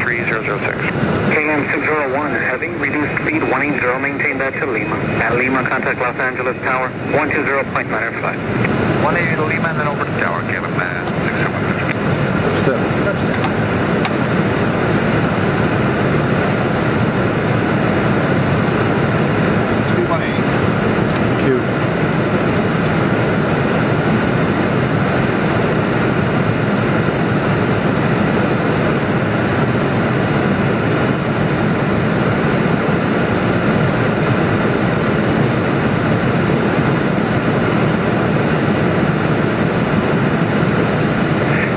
3006. KM 601, heavy, reduced speed 180, maintain that to Lima. At Lima, contact Los Angeles Tower, 120.9 5. 180 to Lima and then over to tower, KLM, uh, 601. Step. Speed 180. Q.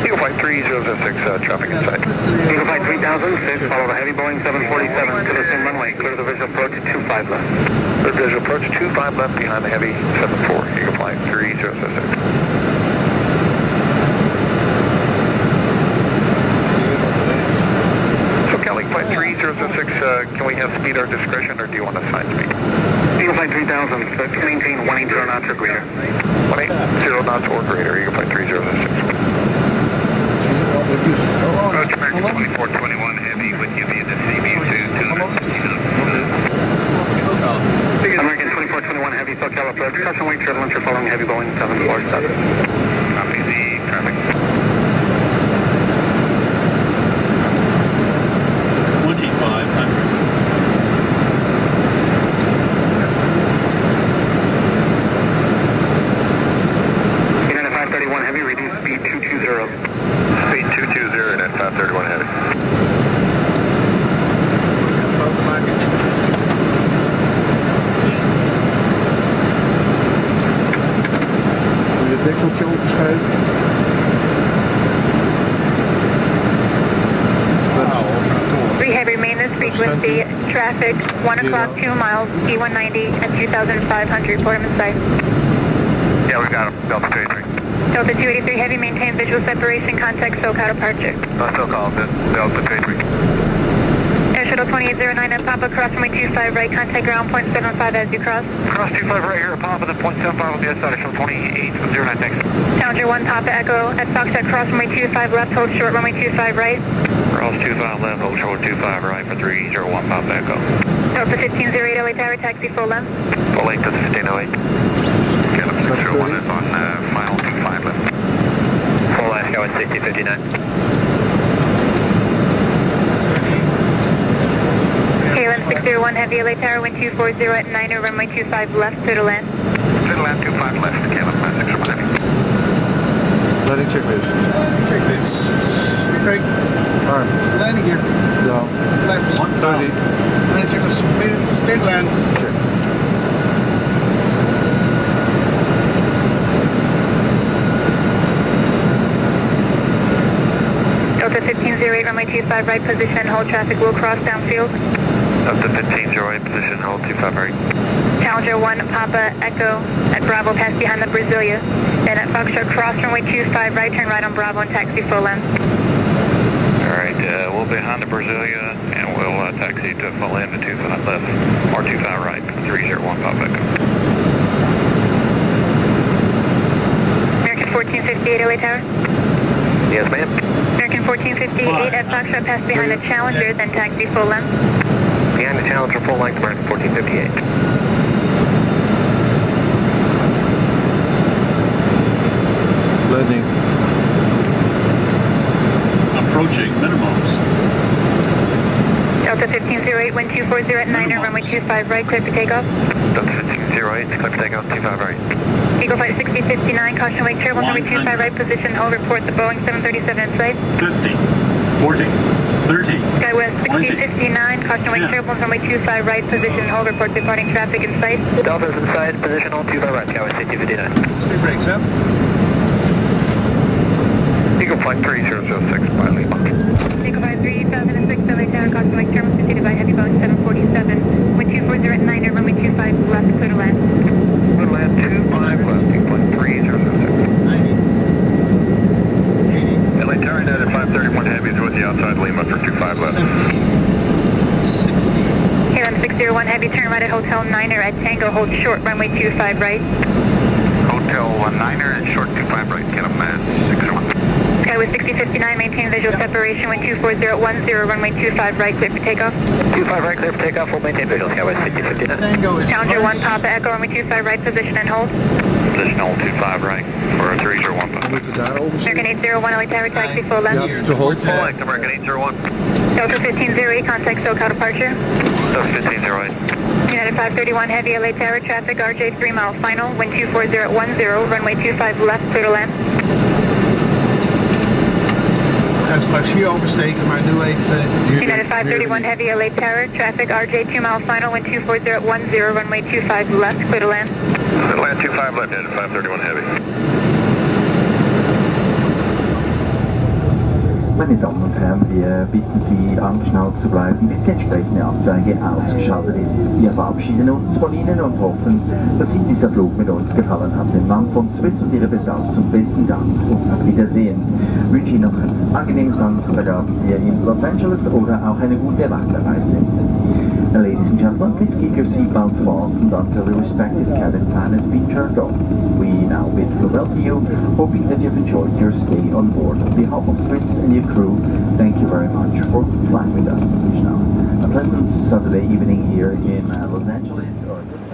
Eagle Flight 3006, uh, traffic Yes, inside. switch to the, Eagle uh, Flight 3006, follow the heavy Boeing 747 to the same runway, clear the visual approach at 25 left. The visual approach 25 left behind the heavy 74, Eagle Flight 3006. So Kelly, Flight 3006, uh, can we have speed our discretion or do you want to sign speed? Eagle Flight 3006, maintain 180 knots or greater. 180 knots or greater, Eagle Flight 3006. American 2421 Heavy with the CB2 American 2421 heavy SoCal approach, caution wake turbulence, you're following heavy Boeing 747. Copy the traffic. Twenty-five hundred. United 531 heavy, reduce speed 220. Speed 220 and at 531 Heavy. Doe je dekkeltje openschuiven? Three heavy, remain this with the traffic, 1 o'clock, 2 miles, E190 and 2,500, report him in sight. Yeah, we got him. Delta 23. Delta 283 heavy, maintain visual separation, contact SoCal departure. Uh, still call Delta 23. Air Shuttle 2809 at Papa, cross runway 25 right, contact ground point 75 as you cross. Cross 25 right here at Papa, the .75 on the other side, Shuttle 2809, thanks. Challenger 1 Papa Echo at Foxtrot, cross runway 25 left, hold short runway 25 right. Cross 25 left, hold short 25 right for 301 Papa Echo. Delta 1508 LA Tower, taxi full length. Full length to 1508. KLM 601 is on uh, final 25 left. Full last go at 6059. KLM 601 heavy LA Tower, wind 240 at 9 runway 25 left, clear to land. Middle land 25 left, KLM 601 Heavy. Landing checklist. Check this. Speed brake, Arm. landing gear, Down. flaps. 30. Landing checklist, speed, straight lands. Check. Delta 1508 runway 25 right, position, hold traffic, will cross downfield. Delta 1508, position, hold 25 right. Challenger 1 Papa Echo at Bravo, pass behind the Brasilia. Then at Foxtrot, cross runway 25 right, turn right on Bravo and taxi full length. All right, uh, we'll be behind the Brasilia, and we'll uh, taxi to full end to 25 left, or 25 right, 301 Papa Echo. American 1458 LA Tower. Yes, ma'am. American 1458 at Foxtrot, pass behind the Challenger, then taxi full length. Behind the Challenger, full length, American 1458. Landing. Approaching minimums. Delta 1508, wind 240 at 9 runway 25 right, clear for takeoff. Delta 1508, clear for takeoff, 25 right. Eagle Flight 6059, caution wake turbulence runway 25 right, position, hold, report the Boeing 737 in sight. Fifty. Forty. Thirty. Skywest Twenty. 6059, caution wake Yeah. turbulence runway 25 right, position, hold, report departing traffic in sight. Delta's inside, position, hold 25 right, Skywest 6059. Speed brakes up. Eagle Flight 3006 by Lima. Eagle Flight 3006, LA Tower, caution wake turbulence preceded by heavy Boeing 747, wind 240 at 9 runway 25 left, clear to land. Middle land 25 left, Eagle Flight 3006. 90. 80. LA Tower United 531 Heavies with Lima for 25 left. 70. 60. KLM 601 heavy turn right at Hotel Niner at Tango, hold short runway 25 right. Hotel one Niner and short 25 right, get them uh, 601. Skywest 6059, maintain visual separation, wind 24010, runway 25 right, clear for takeoff. 25 right, clear for takeoff. We'll maintain visual. Skywest 6059. Tango is Challenger 1. Papa Echo, runway 25 right, position and hold. Position hold 25 right for 301 Papa. Moet je daar over American 801, LA Tower, taxi full Ja, left. to hold. Select American 801. Delta 1508, contact SoCal departure. Delta 1508. United 531, heavy LA Tower, traffic RJ 3 mile final, wind 24010, runway 25 left, clear to land. We gaan straks hier oversteken, maar nu even... United 531, heavy LA Tower, traffic RJ 2 mile final, wind 24010, runway 25 left, clear to land. Land 25 left, United 531 heavy. Meine Damen und Herren, wir bitten Sie, angeschnallt zu bleiben, bis die entsprechende Anzeige ausgeschaltet ist. Wir verabschieden uns von Ihnen und hoffen, dass Ihnen dieser Flug mit uns gefallen hat. Im Namen von Swiss und Ihrer Besatzung besten Dank und auf Wiedersehen. Ich wünsche Ihnen noch ein angenehmes Anfahrtagabend hier in Los Angeles oder auch eine gute Weiterreise. Ladies and gentlemen, please keep your seatbelts fastened until the respective cabin fan has been turned off. We now bid farewell to you, hoping that you've enjoyed your stay on board. Of Swiss and your crew, thank you very much for flying with us. Now a pleasant Saturday evening here in Los Angeles.